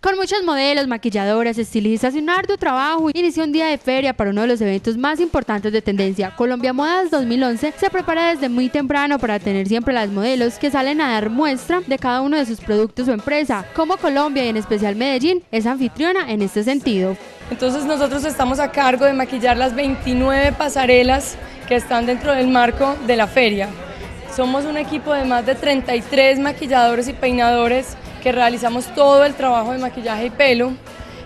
Con muchos modelos, maquilladoras, estilistas y un arduo trabajo, inició un día de feria para uno de los eventos más importantes de tendencia. Colombia Modas 2011 se prepara desde muy temprano para tener siempre las modelos que salen a dar muestra de cada uno de sus productos o empresa. Como Colombia y en especial Medellín es anfitriona en este sentido. Entonces nosotros estamos a cargo de maquillar las 29 pasarelas que están dentro del marco de la feria. Somos un equipo de más de 33 maquilladores y peinadores que realizamos todo el trabajo de maquillaje y pelo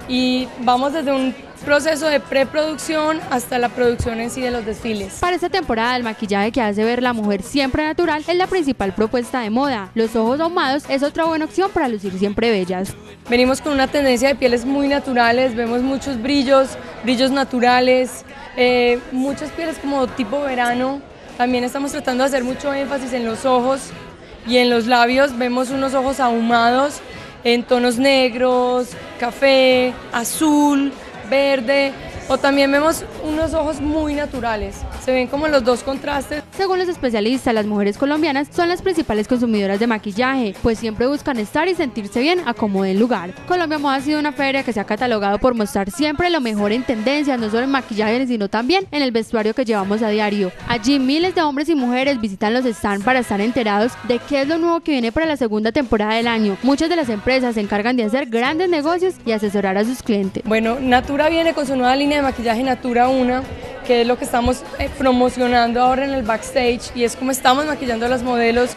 y vamos desde un proceso de preproducción hasta la producción en sí de los desfiles. Para esta temporada el maquillaje que hace ver la mujer siempre natural es la principal propuesta de moda. Los ojos ahumados es otra buena opción para lucir siempre bellas. Venimos con una tendencia de pieles muy naturales, vemos muchos brillos, brillos naturales, eh, muchas pieles como tipo verano. También estamos tratando de hacer mucho énfasis en los ojos y en los labios vemos unos ojos ahumados en tonos negros, café, azul, verde, o también vemos unos ojos muy naturales, se ven como los dos contrastes. Según los especialistas, las mujeres colombianas son las principales consumidoras de maquillaje, pues siempre buscan estar y sentirse bien a como den lugar. Colombia Moda ha sido una feria que se ha catalogado por mostrar siempre lo mejor en tendencias, no solo en maquillaje, sino también en el vestuario que llevamos a diario. Allí miles de hombres y mujeres visitan los stands para estar enterados de qué es lo nuevo que viene para la segunda temporada del año. Muchas de las empresas se encargan de hacer grandes negocios y asesorar a sus clientes. Bueno, Natura viene con su nueva línea de maquillaje Natura 1, que es lo que estamos eh, promocionando ahora en el backstage y es como estamos maquillando a los modelos